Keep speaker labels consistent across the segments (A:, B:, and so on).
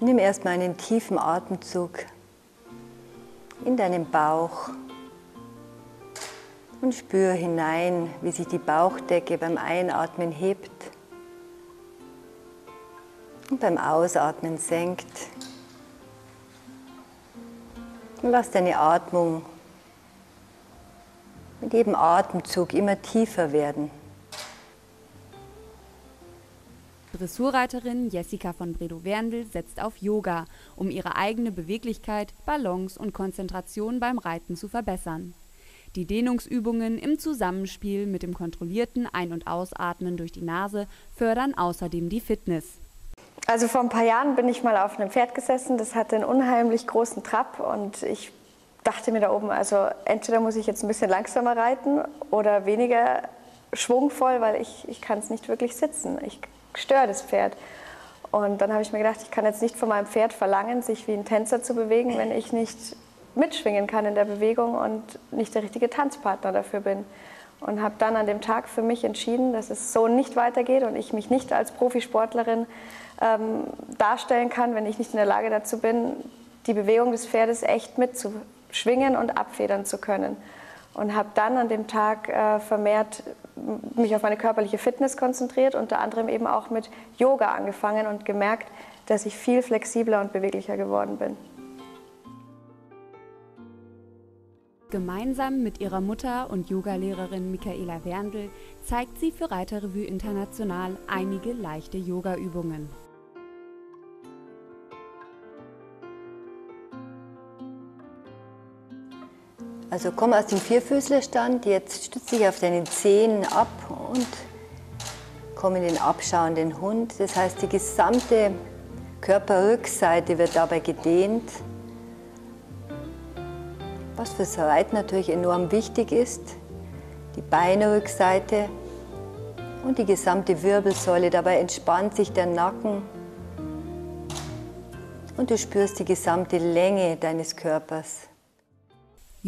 A: Nimm erstmal einen tiefen Atemzug in deinen Bauch und spür hinein, wie sich die Bauchdecke beim Einatmen hebt und beim Ausatmen senkt. Und lass deine Atmung mit jedem Atemzug immer tiefer werden.
B: Dressurreiterin Jessica von Bredow-Werndl setzt auf Yoga, um ihre eigene Beweglichkeit, Balance und Konzentration beim Reiten zu verbessern. Die Dehnungsübungen im Zusammenspiel mit dem kontrollierten Ein- und Ausatmen durch die Nase fördern außerdem die Fitness.
C: Also vor ein paar Jahren bin ich mal auf einem Pferd gesessen, das hatte einen unheimlich großen Trab und ich dachte mir da oben, also entweder muss ich jetzt ein bisschen langsamer reiten oder weniger schwungvoll, weil ich, ich kann es nicht wirklich sitzen. Ich das Pferd. Und dann habe ich mir gedacht, ich kann jetzt nicht von meinem Pferd verlangen, sich wie ein Tänzer zu bewegen, wenn ich nicht mitschwingen kann in der Bewegung und nicht der richtige Tanzpartner dafür bin. Und habe dann an dem Tag für mich entschieden, dass es so nicht weitergeht und ich mich nicht als Profisportlerin ähm, darstellen kann, wenn ich nicht in der Lage dazu bin, die Bewegung des Pferdes echt mitzuschwingen und abfedern zu können und habe dann an dem Tag äh, vermehrt mich auf meine körperliche Fitness konzentriert, unter anderem eben auch mit Yoga angefangen und gemerkt, dass ich viel flexibler und beweglicher geworden bin.
B: Gemeinsam mit ihrer Mutter und Yogalehrerin Michaela Werndl zeigt sie für Reiterrevue International einige leichte Yogaübungen.
A: Also komm aus dem Vierfüßlerstand, jetzt stütze dich auf deinen Zehen ab und komm in den abschauenden Hund. Das heißt, die gesamte Körperrückseite wird dabei gedehnt. Was fürs Reiten natürlich enorm wichtig ist, die Beinrückseite und die gesamte Wirbelsäule. Dabei entspannt sich der Nacken und du spürst die gesamte Länge deines Körpers.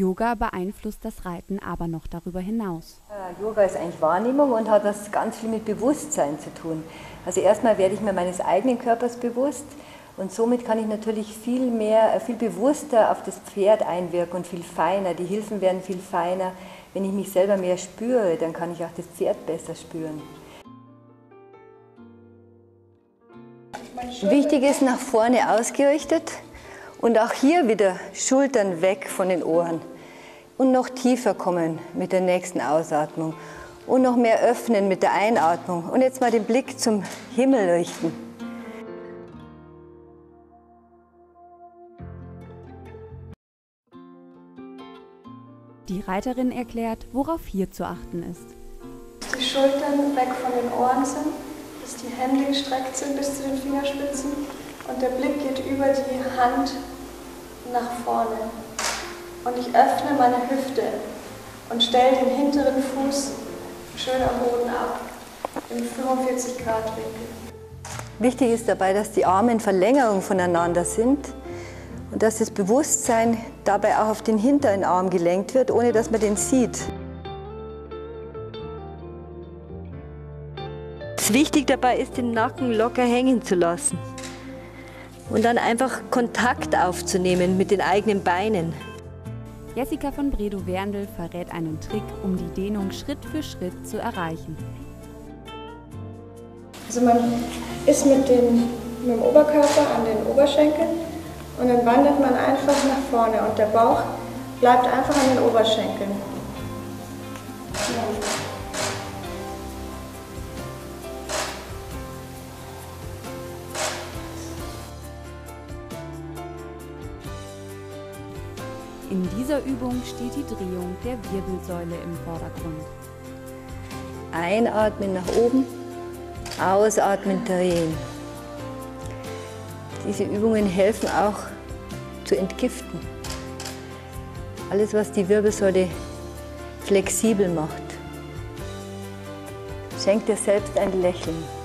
B: Yoga beeinflusst das Reiten aber noch darüber hinaus.
A: Yoga ist eigentlich Wahrnehmung und hat das ganz viel mit Bewusstsein zu tun. Also erstmal werde ich mir meines eigenen Körpers bewusst und somit kann ich natürlich viel mehr, äh, viel bewusster auf das Pferd einwirken und viel feiner. Die Hilfen werden viel feiner. Wenn ich mich selber mehr spüre, dann kann ich auch das Pferd besser spüren. Wichtig ist nach vorne ausgerichtet und auch hier wieder Schultern weg von den Ohren. Und noch tiefer kommen mit der nächsten Ausatmung. Und noch mehr öffnen mit der Einatmung. Und jetzt mal den Blick zum Himmel richten.
B: Die Reiterin erklärt, worauf hier zu achten ist.
C: Dass die Schultern weg von den Ohren sind, dass die Hände gestreckt sind bis zu den Fingerspitzen und der Blick geht über die Hand nach vorne. Und ich öffne meine Hüfte und stelle den hinteren Fuß schön am Boden ab, im 45 Grad Winkel.
A: Wichtig ist dabei, dass die Arme in Verlängerung voneinander sind und dass das Bewusstsein dabei auch auf den hinteren Arm gelenkt wird, ohne dass man den sieht. Wichtig dabei ist, den Nacken locker hängen zu lassen und dann einfach Kontakt aufzunehmen mit den eigenen Beinen.
B: Jessica von Bredow-Werndl verrät einen Trick, um die Dehnung Schritt für Schritt zu erreichen.
C: Also man ist mit, den, mit dem Oberkörper an den Oberschenkeln und dann wandert man einfach nach vorne und der Bauch bleibt einfach an den Oberschenkeln.
B: In dieser Übung steht die Drehung der Wirbelsäule im Vordergrund.
A: Einatmen nach oben, ausatmen drehen. Diese Übungen helfen auch zu entgiften. Alles, was die Wirbelsäule flexibel macht. Schenk dir selbst ein Lächeln.